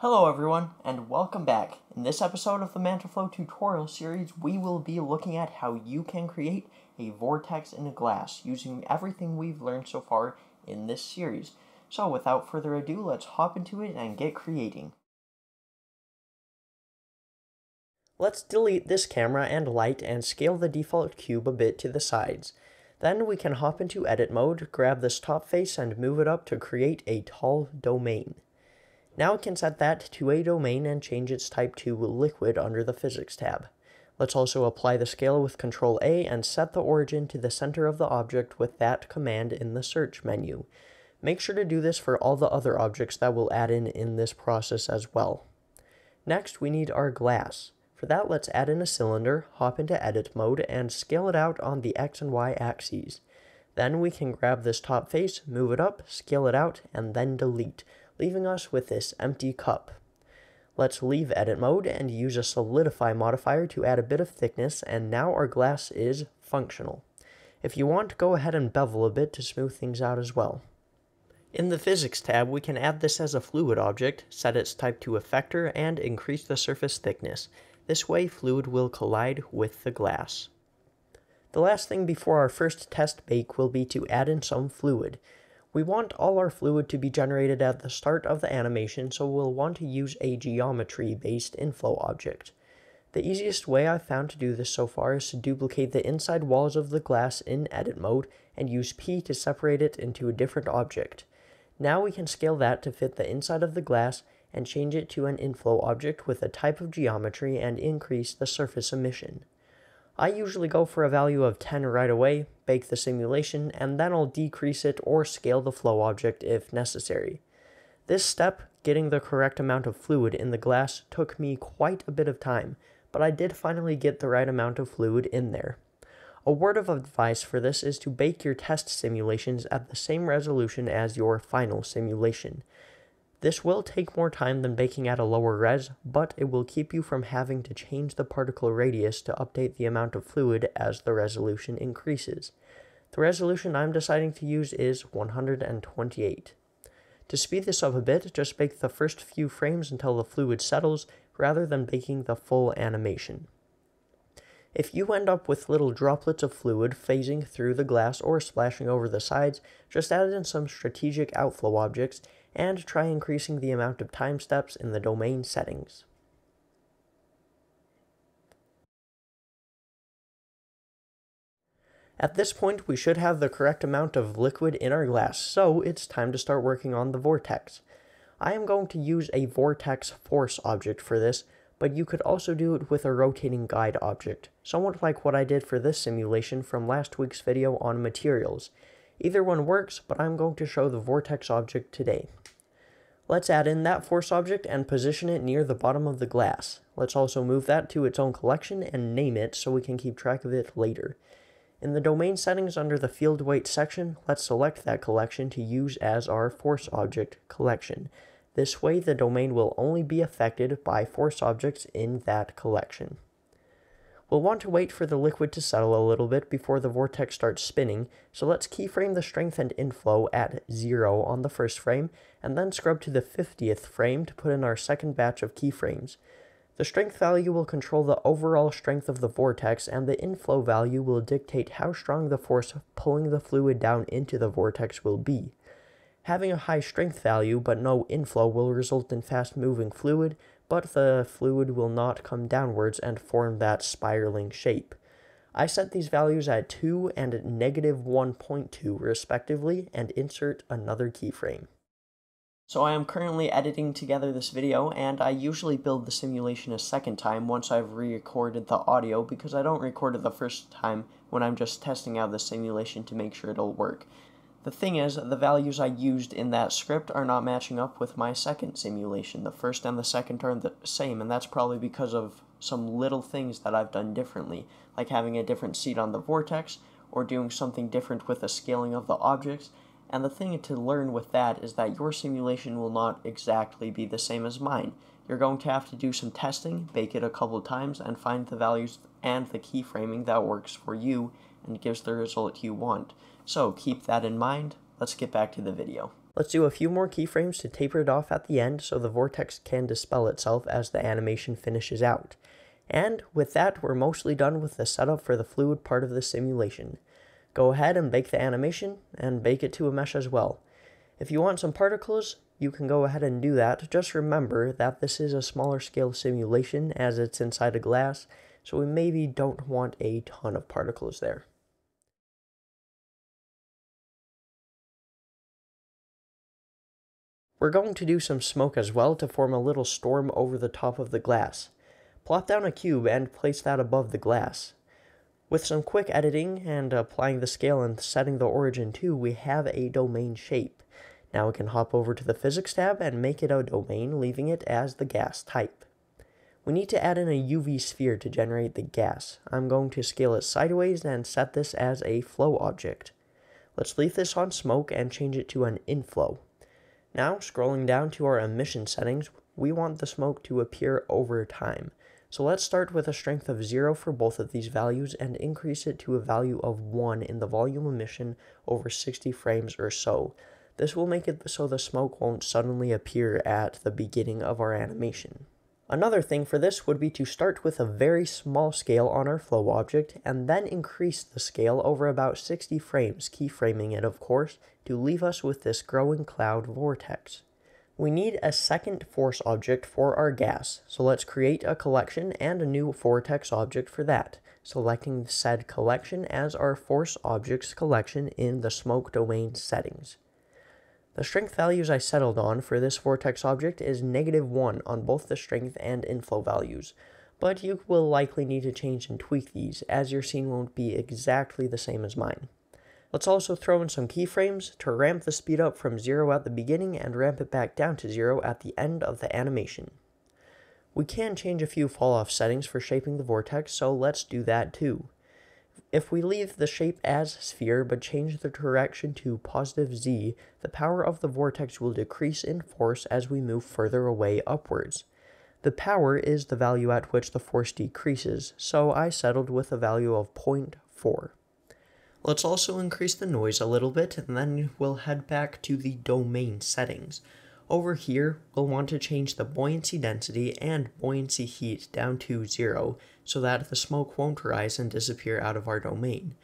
Hello everyone, and welcome back. In this episode of the MantaFlow tutorial series, we will be looking at how you can create a vortex in a glass using everything we've learned so far in this series. So without further ado, let's hop into it and get creating. Let's delete this camera and light and scale the default cube a bit to the sides. Then we can hop into edit mode, grab this top face and move it up to create a tall domain. Now we can set that to a domain and change its type to liquid under the physics tab. Let's also apply the scale with Ctrl A and set the origin to the center of the object with that command in the search menu. Make sure to do this for all the other objects that we'll add in in this process as well. Next, we need our glass. For that, let's add in a cylinder, hop into edit mode, and scale it out on the X and Y axes. Then we can grab this top face, move it up, scale it out, and then delete, leaving us with this empty cup. Let's leave edit mode and use a solidify modifier to add a bit of thickness and now our glass is functional. If you want, go ahead and bevel a bit to smooth things out as well. In the Physics tab, we can add this as a fluid object, set its type to effector, and increase the surface thickness. This way, fluid will collide with the glass. The last thing before our first test bake will be to add in some fluid. We want all our fluid to be generated at the start of the animation, so we'll want to use a geometry-based inflow object. The easiest way I've found to do this so far is to duplicate the inside walls of the glass in edit mode and use P to separate it into a different object. Now we can scale that to fit the inside of the glass and change it to an inflow object with a type of geometry and increase the surface emission. I usually go for a value of 10 right away, bake the simulation, and then I'll decrease it or scale the flow object if necessary. This step, getting the correct amount of fluid in the glass, took me quite a bit of time, but I did finally get the right amount of fluid in there. A word of advice for this is to bake your test simulations at the same resolution as your final simulation. This will take more time than baking at a lower res, but it will keep you from having to change the particle radius to update the amount of fluid as the resolution increases. The resolution I'm deciding to use is 128. To speed this up a bit, just bake the first few frames until the fluid settles, rather than baking the full animation. If you end up with little droplets of fluid phasing through the glass or splashing over the sides, just add in some strategic outflow objects and try increasing the amount of time steps in the domain settings. At this point, we should have the correct amount of liquid in our glass, so it's time to start working on the vortex. I am going to use a vortex force object for this, but you could also do it with a rotating guide object, somewhat like what I did for this simulation from last week's video on materials. Either one works, but I'm going to show the vortex object today. Let's add in that force object and position it near the bottom of the glass. Let's also move that to its own collection and name it so we can keep track of it later. In the domain settings under the field weight section, let's select that collection to use as our force object collection. This way the domain will only be affected by force objects in that collection. We'll want to wait for the liquid to settle a little bit before the vortex starts spinning, so let's keyframe the strength and inflow at 0 on the first frame, and then scrub to the 50th frame to put in our second batch of keyframes. The strength value will control the overall strength of the vortex, and the inflow value will dictate how strong the force pulling the fluid down into the vortex will be. Having a high strength value but no inflow will result in fast moving fluid, but the fluid will not come downwards and form that spiraling shape. I set these values at 2 and negative 1.2 respectively and insert another keyframe. So I am currently editing together this video and I usually build the simulation a second time once I've re-recorded the audio because I don't record it the first time when I'm just testing out the simulation to make sure it'll work. The thing is, the values I used in that script are not matching up with my second simulation. The first and the second are the same, and that's probably because of some little things that I've done differently, like having a different seed on the vortex, or doing something different with the scaling of the objects, and the thing to learn with that is that your simulation will not exactly be the same as mine. You're going to have to do some testing, bake it a couple times, and find the values and the keyframing that works for you and gives the result you want. So keep that in mind. Let's get back to the video. Let's do a few more keyframes to taper it off at the end so the vortex can dispel itself as the animation finishes out. And with that, we're mostly done with the setup for the fluid part of the simulation. Go ahead and bake the animation, and bake it to a mesh as well. If you want some particles, you can go ahead and do that. Just remember that this is a smaller scale simulation as it's inside a glass, so we maybe don't want a ton of particles there. We're going to do some smoke as well to form a little storm over the top of the glass. Plop down a cube and place that above the glass. With some quick editing and applying the scale and setting the origin too, we have a domain shape. Now we can hop over to the physics tab and make it a domain, leaving it as the gas type. We need to add in a UV sphere to generate the gas. I'm going to scale it sideways and set this as a flow object. Let's leave this on smoke and change it to an inflow. Now, scrolling down to our emission settings, we want the smoke to appear over time. So let's start with a strength of 0 for both of these values and increase it to a value of 1 in the volume emission over 60 frames or so. This will make it so the smoke won't suddenly appear at the beginning of our animation. Another thing for this would be to start with a very small scale on our flow object and then increase the scale over about 60 frames, keyframing it of course, to leave us with this growing cloud vortex. We need a second force object for our gas, so let's create a collection and a new vortex object for that, selecting the said collection as our force objects collection in the smoke domain settings. The strength values I settled on for this vortex object is negative 1 on both the strength and inflow values, but you will likely need to change and tweak these, as your scene won't be exactly the same as mine. Let's also throw in some keyframes to ramp the speed up from 0 at the beginning and ramp it back down to 0 at the end of the animation. We can change a few fall off settings for shaping the vortex, so let's do that too. If we leave the shape as sphere but change the direction to positive z, the power of the vortex will decrease in force as we move further away upwards. The power is the value at which the force decreases, so I settled with a value of 0.4. Let's also increase the noise a little bit and then we'll head back to the domain settings. Over here, we'll want to change the buoyancy density and buoyancy heat down to zero so that the smoke won't rise and disappear out of our domain.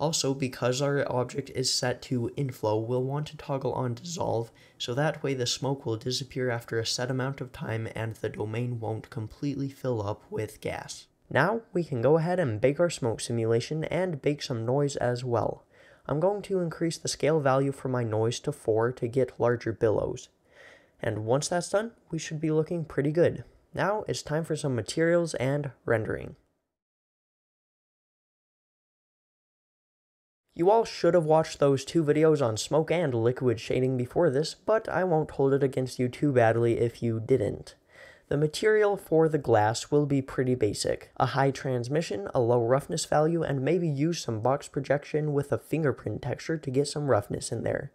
Also, because our object is set to inflow, we'll want to toggle on dissolve, so that way the smoke will disappear after a set amount of time and the domain won't completely fill up with gas. Now, we can go ahead and bake our smoke simulation and bake some noise as well. I'm going to increase the scale value for my noise to 4 to get larger billows. And once that's done, we should be looking pretty good. Now it's time for some materials and rendering. You all should have watched those two videos on smoke and liquid shading before this, but I won't hold it against you too badly if you didn't. The material for the glass will be pretty basic. A high transmission, a low roughness value, and maybe use some box projection with a fingerprint texture to get some roughness in there.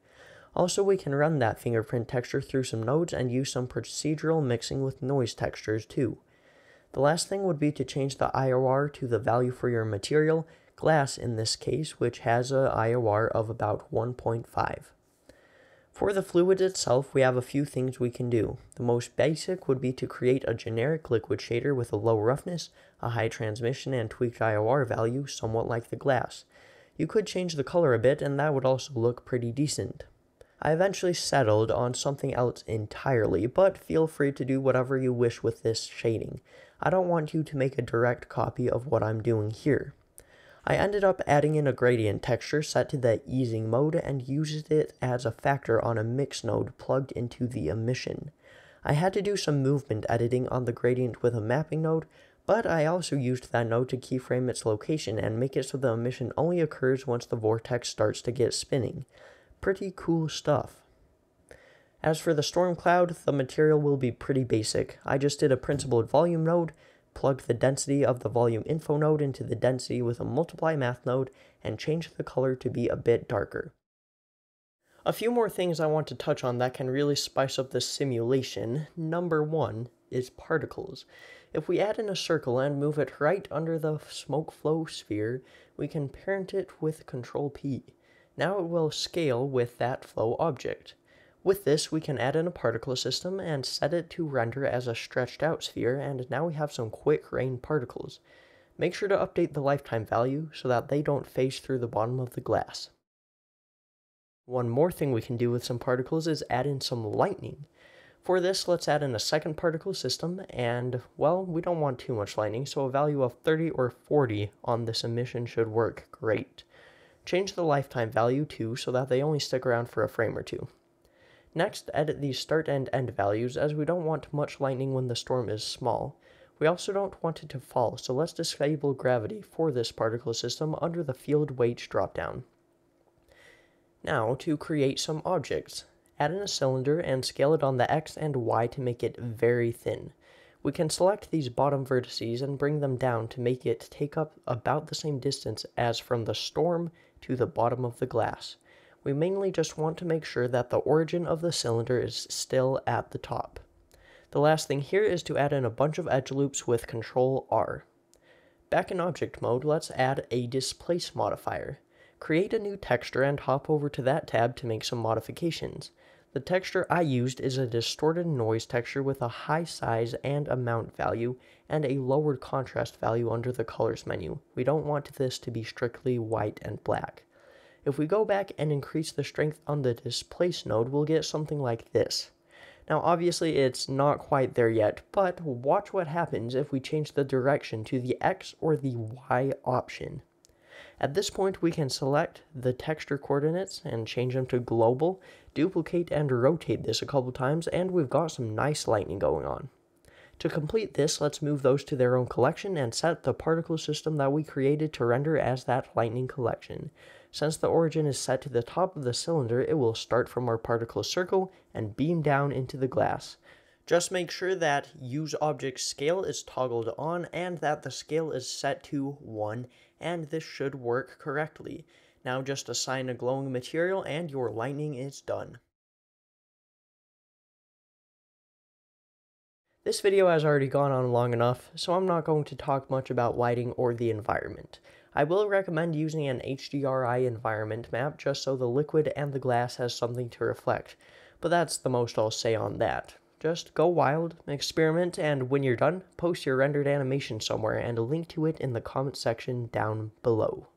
Also, we can run that fingerprint texture through some nodes and use some procedural mixing with noise textures too. The last thing would be to change the IOR to the value for your material, glass in this case, which has a IOR of about 1.5. For the fluid itself, we have a few things we can do. The most basic would be to create a generic liquid shader with a low roughness, a high transmission, and tweaked IOR value, somewhat like the glass. You could change the color a bit, and that would also look pretty decent. I eventually settled on something else entirely, but feel free to do whatever you wish with this shading. I don't want you to make a direct copy of what I'm doing here. I ended up adding in a gradient texture set to the easing mode and used it as a factor on a mix node plugged into the emission. I had to do some movement editing on the gradient with a mapping node, but I also used that node to keyframe its location and make it so the emission only occurs once the vortex starts to get spinning. Pretty cool stuff. As for the storm cloud, the material will be pretty basic. I just did a principled volume node, plugged the density of the volume info node into the density with a multiply math node, and changed the color to be a bit darker. A few more things I want to touch on that can really spice up the simulation. Number one is particles. If we add in a circle and move it right under the smoke flow sphere, we can parent it with Control P. Now it will scale with that flow object. With this, we can add in a particle system and set it to render as a stretched out sphere, and now we have some quick rain particles. Make sure to update the lifetime value so that they don't phase through the bottom of the glass. One more thing we can do with some particles is add in some lightning. For this, let's add in a second particle system, and, well, we don't want too much lightning, so a value of 30 or 40 on this emission should work great. Change the lifetime value too, so that they only stick around for a frame or two. Next, edit these start and end values, as we don't want much lightning when the storm is small. We also don't want it to fall, so let's disable gravity for this particle system under the field weights dropdown. Now, to create some objects. Add in a cylinder and scale it on the X and Y to make it very thin. We can select these bottom vertices and bring them down to make it take up about the same distance as from the storm to the bottom of the glass. We mainly just want to make sure that the origin of the cylinder is still at the top. The last thing here is to add in a bunch of edge loops with Control R. Back in object mode, let's add a displace modifier. Create a new texture and hop over to that tab to make some modifications. The texture I used is a distorted noise texture with a high size and amount value and a lowered contrast value under the colors menu. We don't want this to be strictly white and black. If we go back and increase the strength on the displace node, we'll get something like this. Now obviously it's not quite there yet, but watch what happens if we change the direction to the X or the Y option. At this point, we can select the texture coordinates and change them to global, duplicate and rotate this a couple times, and we've got some nice lightning going on. To complete this, let's move those to their own collection and set the particle system that we created to render as that lightning collection. Since the origin is set to the top of the cylinder, it will start from our particle circle and beam down into the glass. Just make sure that use object scale is toggled on and that the scale is set to 1 and this should work correctly. Now just assign a glowing material and your lightning is done. This video has already gone on long enough, so I'm not going to talk much about lighting or the environment. I will recommend using an HDRI environment map just so the liquid and the glass has something to reflect, but that's the most I'll say on that. Just go wild, experiment, and when you're done, post your rendered animation somewhere and a link to it in the comment section down below.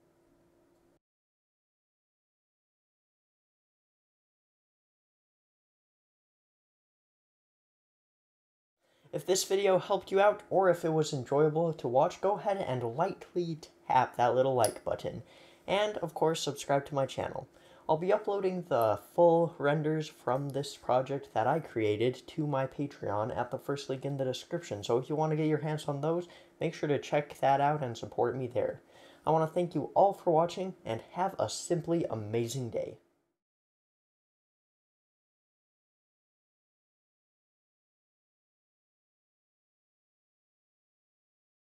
If this video helped you out, or if it was enjoyable to watch, go ahead and lightly tap that little like button. And, of course, subscribe to my channel. I'll be uploading the full renders from this project that I created to my Patreon at the first link in the description. So if you want to get your hands on those, make sure to check that out and support me there. I want to thank you all for watching and have a simply amazing day.